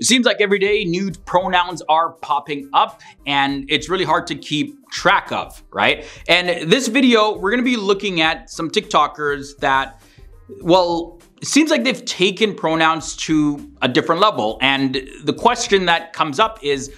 It seems like every day new pronouns are popping up and it's really hard to keep track of, right? And this video, we're gonna be looking at some TikTokers that, well, it seems like they've taken pronouns to a different level. And the question that comes up is,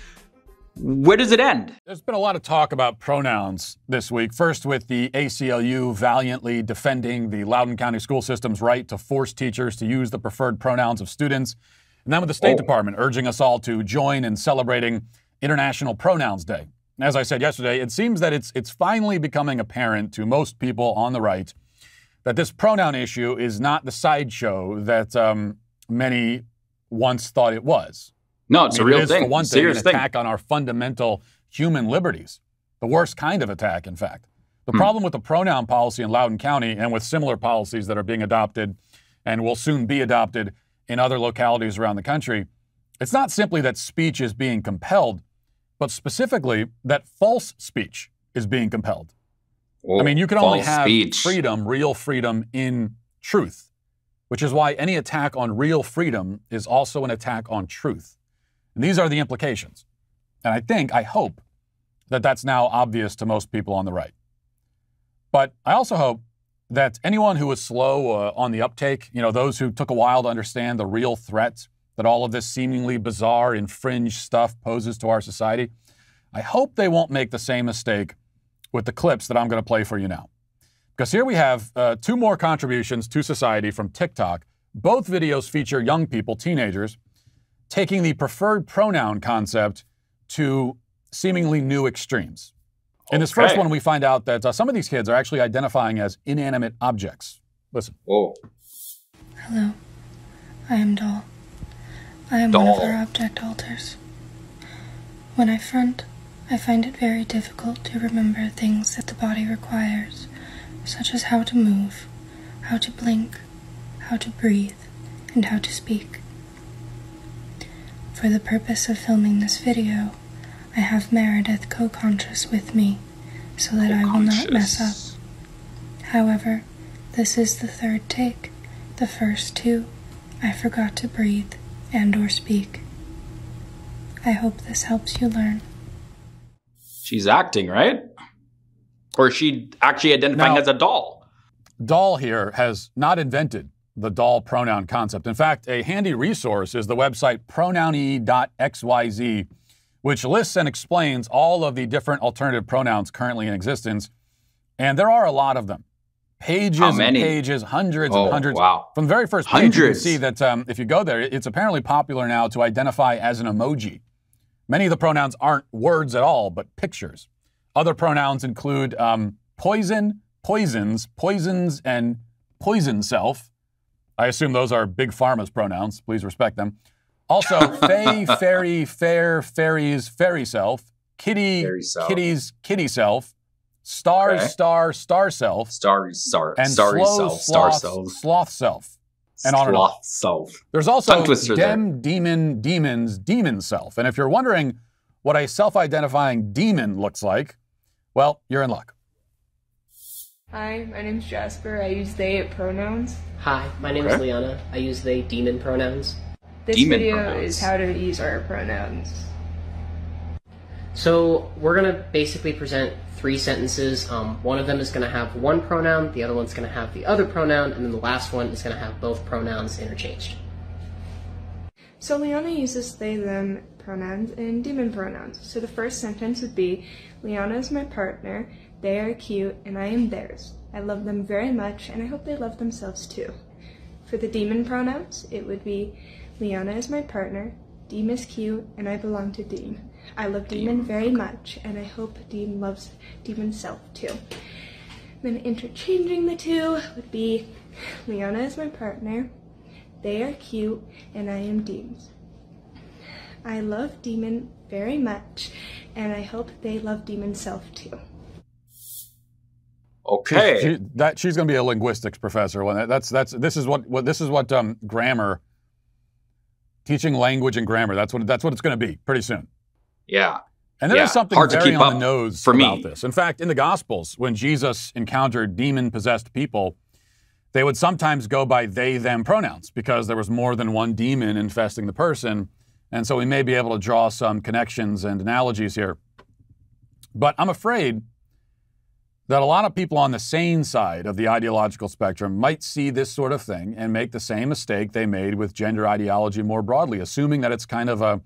where does it end? There's been a lot of talk about pronouns this week. First, with the ACLU valiantly defending the Loudoun County school system's right to force teachers to use the preferred pronouns of students. And then with the State oh. Department urging us all to join in celebrating International Pronouns Day. As I said yesterday, it seems that it's, it's finally becoming apparent to most people on the right that this pronoun issue is not the sideshow that um, many once thought it was. No, it's I mean, a real it thing. For one thing, it's an attack on our fundamental human liberties. The worst kind of attack, in fact. The hmm. problem with the pronoun policy in Loudoun County and with similar policies that are being adopted and will soon be adopted in other localities around the country, it's not simply that speech is being compelled, but specifically that false speech is being compelled. Well, I oh, mean, you can only have speech. freedom, real freedom in truth, which is why any attack on real freedom is also an attack on truth. And these are the implications. And I think, I hope, that that's now obvious to most people on the right. But I also hope that anyone who was slow uh, on the uptake, you know, those who took a while to understand the real threat that all of this seemingly bizarre, infringed stuff poses to our society, I hope they won't make the same mistake with the clips that I'm going to play for you now. Because here we have uh, two more contributions to society from TikTok. Both videos feature young people, teenagers, taking the preferred pronoun concept to seemingly new extremes. In this okay. first one, we find out that uh, some of these kids are actually identifying as inanimate objects. Listen. Whoa. Hello. I am Doll. I am Doll. one of our object alters. When I front, I find it very difficult to remember things that the body requires, such as how to move, how to blink, how to breathe, and how to speak. For the purpose of filming this video, I have Meredith co-conscious with me, so that I will not mess up. However, this is the third take. The first two, I forgot to breathe and or speak. I hope this helps you learn. She's acting, right? Or is she actually identifying now, as a doll? Doll here has not invented the doll pronoun concept. In fact, a handy resource is the website pronouny.xyz which lists and explains all of the different alternative pronouns currently in existence. And there are a lot of them. Pages and pages, hundreds oh, and hundreds. Wow. From the very first page, hundreds. you can see that um, if you go there, it's apparently popular now to identify as an emoji. Many of the pronouns aren't words at all, but pictures. Other pronouns include um, poison, poisons, poisons, and poison self. I assume those are Big Pharma's pronouns. Please respect them. Also, Fay, Fairy, Fair, Fairies, Fairy Self, Kitty, fairy self. Kitty's, Kitty Self, Star, okay. Star, Star Self, Star, Star, and Starry Self, Star Self, Sloth Self, and on and on. Self. There's also Dem, there. Demon, Demons, Demon Self. And if you're wondering what a self-identifying demon looks like, well, you're in luck. Hi, my name's Jasper. I use they pronouns. Hi, my name okay. is Liana. I use they demon pronouns. This Demon video pronouns. is how to use our pronouns. So we're going to basically present three sentences. Um, one of them is going to have one pronoun, the other one's going to have the other pronoun, and then the last one is going to have both pronouns interchanged. So Liana uses they, them pronouns and demon pronouns. So the first sentence would be, Liana is my partner, they are cute, and I am theirs. I love them very much, and I hope they love themselves too. For the demon pronouns, it would be, Liana is my partner, Deem is cute, and I belong to Deem. I love Demon very much, and I hope Deem loves Demon's self too. Then interchanging the two would be Liana is my partner, they are cute, and I am Deem's. I love Demon very much, and I hope they love Demon's self too. Okay. She, she, that she's going to be a linguistics professor. That's that's this is what, what this is what um, grammar teaching language and grammar. That's what that's what it's going to be pretty soon. Yeah. And there yeah. is something Hard very on the nose for about me. this. In fact, in the Gospels, when Jesus encountered demon-possessed people, they would sometimes go by they them pronouns because there was more than one demon infesting the person, And so we may be able to draw some connections and analogies here. But I'm afraid that a lot of people on the sane side of the ideological spectrum might see this sort of thing and make the same mistake they made with gender ideology more broadly, assuming that it's kind of a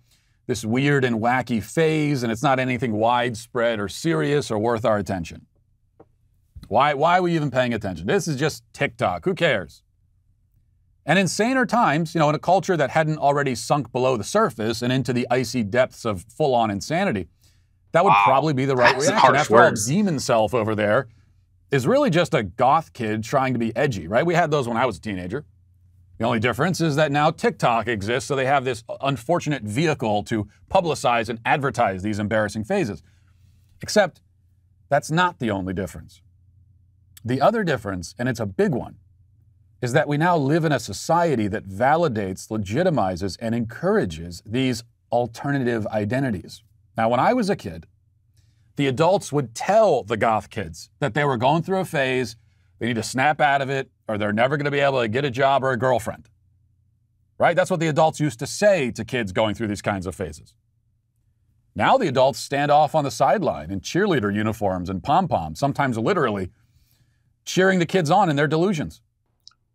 this weird and wacky phase and it's not anything widespread or serious or worth our attention. Why, why are we even paying attention? This is just TikTok. Who cares? And in saner times, you know, in a culture that hadn't already sunk below the surface and into the icy depths of full on insanity, that would wow. probably be the right That's reaction. After all, Demon Self over there is really just a goth kid trying to be edgy, right? We had those when I was a teenager. The only difference is that now TikTok exists, so they have this unfortunate vehicle to publicize and advertise these embarrassing phases. Except that's not the only difference. The other difference, and it's a big one, is that we now live in a society that validates, legitimizes, and encourages these alternative identities. Now, when I was a kid, the adults would tell the goth kids that they were going through a phase, they need to snap out of it, or they're never going to be able to get a job or a girlfriend. Right? That's what the adults used to say to kids going through these kinds of phases. Now the adults stand off on the sideline in cheerleader uniforms and pom poms, sometimes literally cheering the kids on in their delusions.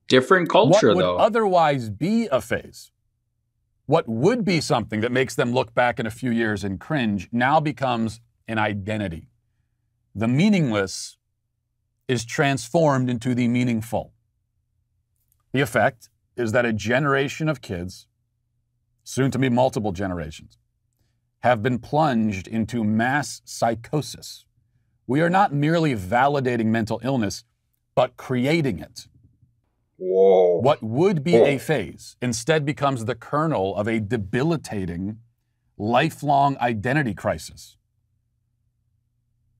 Different culture, what would though. otherwise be a phase, what would be something that makes them look back in a few years and cringe, now becomes an identity. The meaningless is transformed into the meaningful. The effect is that a generation of kids, soon to be multiple generations, have been plunged into mass psychosis. We are not merely validating mental illness, but creating it. Whoa. What would be Whoa. a phase instead becomes the kernel of a debilitating, lifelong identity crisis.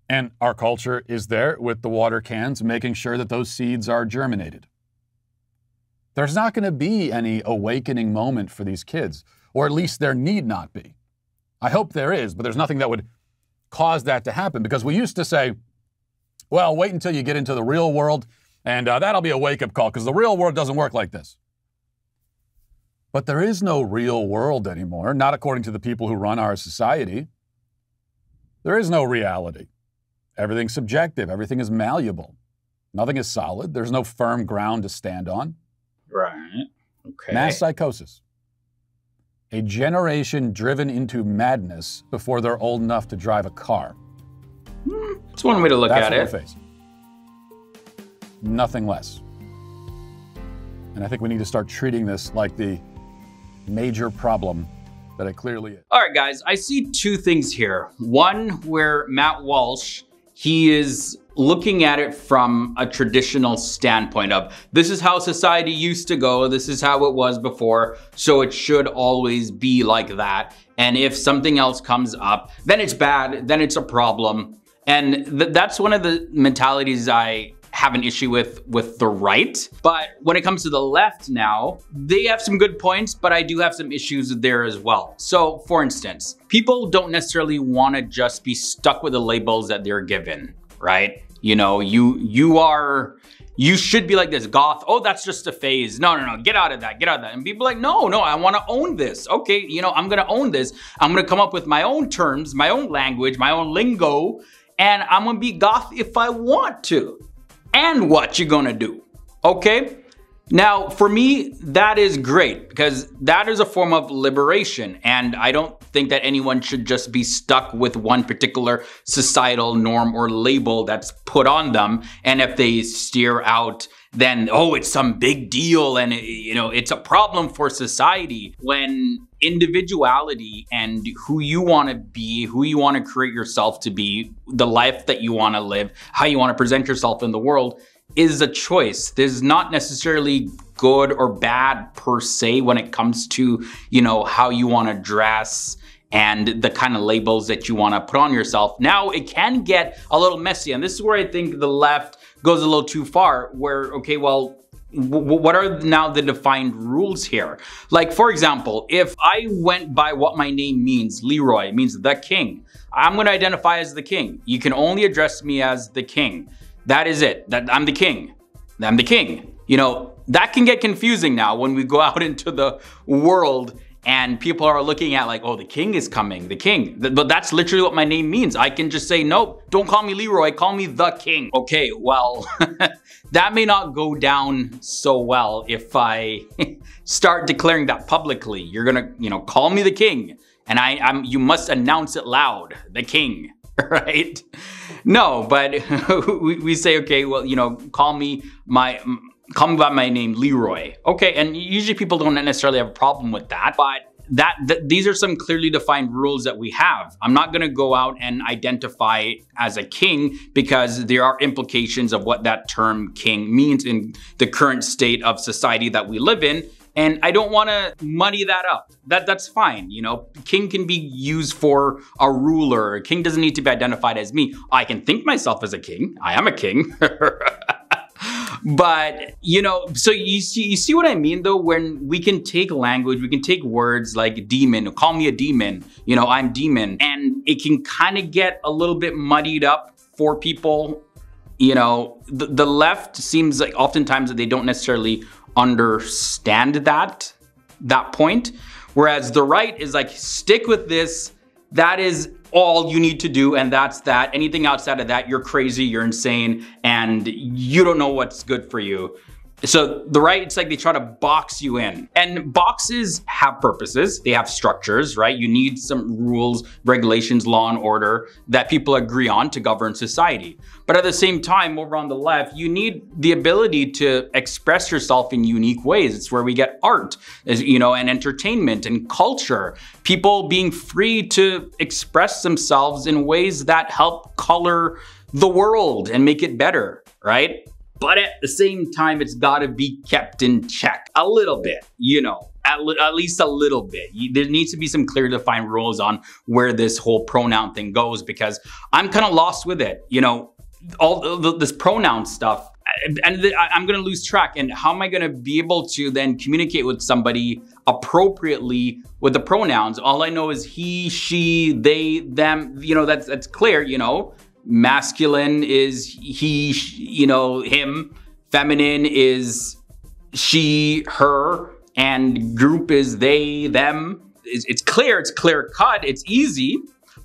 And our culture is there with the water cans, making sure that those seeds are germinated. There's not going to be any awakening moment for these kids, or at least there need not be. I hope there is, but there's nothing that would cause that to happen because we used to say, well, wait until you get into the real world and uh, that'll be a wake up call because the real world doesn't work like this. But there is no real world anymore, not according to the people who run our society. There is no reality. Everything's subjective, everything is malleable. Nothing is solid. There's no firm ground to stand on. Right. Okay. Mass psychosis. A generation driven into madness before they're old enough to drive a car. It's one way to look That's at it. Nothing less. And I think we need to start treating this like the major problem that it clearly is. All right, guys, I see two things here. One where Matt Walsh, he is looking at it from a traditional standpoint of this is how society used to go, this is how it was before, so it should always be like that. And if something else comes up, then it's bad, then it's a problem. And th that's one of the mentalities I have an issue with with the right. But when it comes to the left now, they have some good points, but I do have some issues there as well. So for instance, people don't necessarily want to just be stuck with the labels that they're given, right? You know, you you are you should be like this goth oh that's just a phase no no no get out of that get out of that and people like no no i want to own this okay you know i'm gonna own this i'm gonna come up with my own terms my own language my own lingo and i'm gonna be goth if i want to and what you're gonna do, okay? Now, for me, that is great because that is a form of liberation. And I don't think that anyone should just be stuck with one particular societal norm or label that's put on them. And if they steer out, then, oh, it's some big deal and, you know, it's a problem for society when individuality and who you want to be, who you want to create yourself to be, the life that you want to live, how you want to present yourself in the world is a choice. There's not necessarily good or bad per se when it comes to, you know, how you want to dress and the kind of labels that you want to put on yourself. Now, it can get a little messy, and this is where I think the left goes a little too far, where, okay, well, what are now the defined rules here? Like, for example, if I went by what my name means, Leroy means the king, I'm going to identify as the king. You can only address me as the king. That is it. That I'm the king. I'm the king. You know, that can get confusing now when we go out into the world and people are looking at like, oh, the king is coming, the king. But that's literally what my name means. I can just say, nope, don't call me Leroy, call me the king. Okay, well, that may not go down so well if I start declaring that publicly. You're gonna, you know, call me the king, and I, I'm, you must announce it loud, the king, right? No, but we say, okay, well, you know, call me my call me by my name, Leroy. Okay, and usually people don't necessarily have a problem with that, but that th these are some clearly defined rules that we have. I'm not gonna go out and identify as a king because there are implications of what that term king means in the current state of society that we live in. And I don't want to muddy that up. That that's fine. You know, king can be used for a ruler. King doesn't need to be identified as me. I can think myself as a king. I am a king. but you know, so you see, you see what I mean though, when we can take language, we can take words like demon, call me a demon, you know, I'm demon, and it can kind of get a little bit muddied up for people. You know, the, the left seems like oftentimes that they don't necessarily understand that, that point. Whereas the right is like, stick with this. That is all you need to do and that's that. Anything outside of that, you're crazy, you're insane, and you don't know what's good for you. So the right, it's like they try to box you in. And boxes have purposes, they have structures, right? You need some rules, regulations, law and order that people agree on to govern society. But at the same time, over on the left, you need the ability to express yourself in unique ways. It's where we get art, as you know, and entertainment and culture. People being free to express themselves in ways that help color the world and make it better, right? But at the same time, it's gotta be kept in check a little bit, you know, at, at least a little bit. You, there needs to be some clear defined rules on where this whole pronoun thing goes because I'm kind of lost with it. You know, all the, this pronoun stuff, and I'm gonna lose track. And how am I gonna be able to then communicate with somebody appropriately with the pronouns? All I know is he, she, they, them. You know, that's that's clear. You know, masculine is he, you know, him. Feminine is she, her, and group is they, them. It's, it's clear, it's clear cut, it's easy.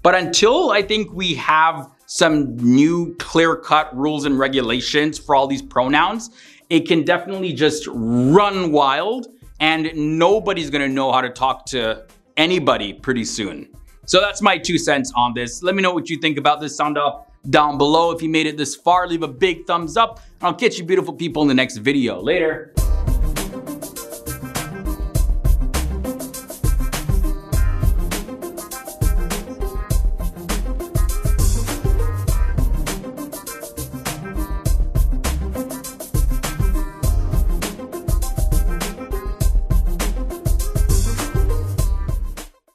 But until I think we have some new clear cut rules and regulations for all these pronouns, it can definitely just run wild and nobody's gonna know how to talk to anybody pretty soon. So that's my two cents on this. Let me know what you think about this. Sound off down below. If you made it this far, leave a big thumbs up. I'll catch you beautiful people in the next video. Later.